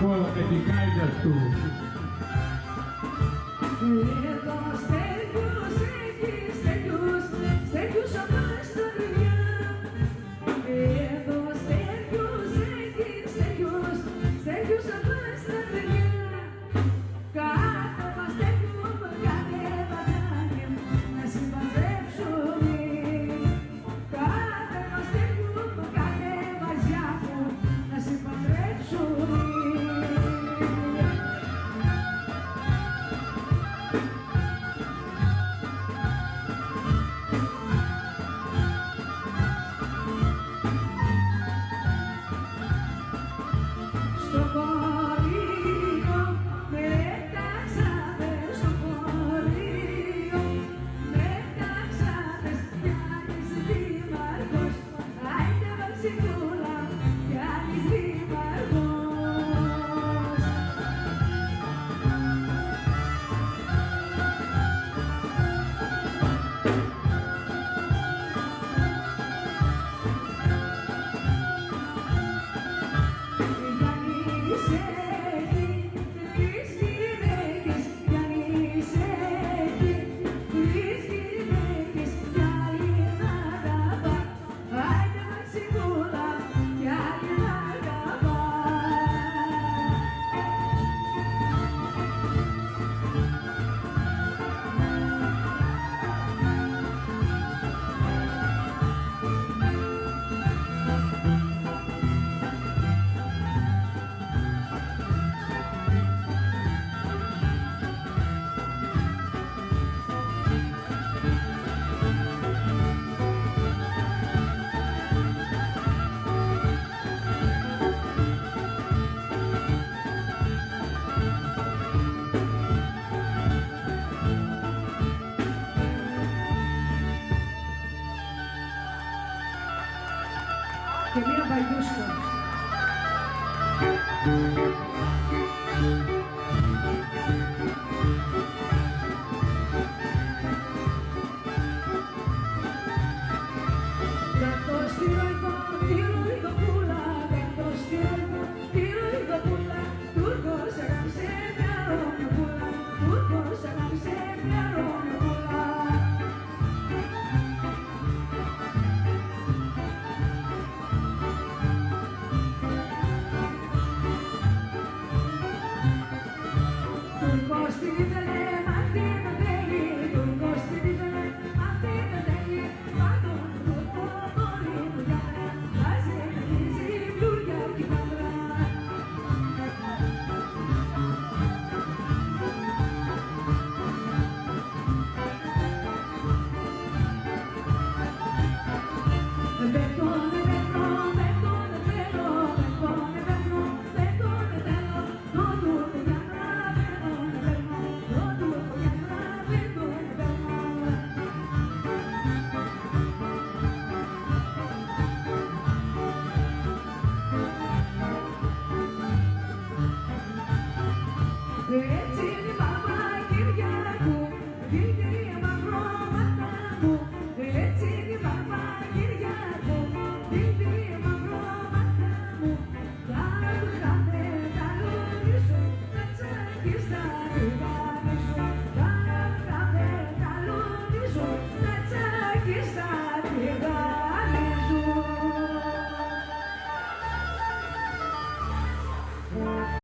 ακούγονται την κάιτα του. Εδώ μας Primeiro vai buscar.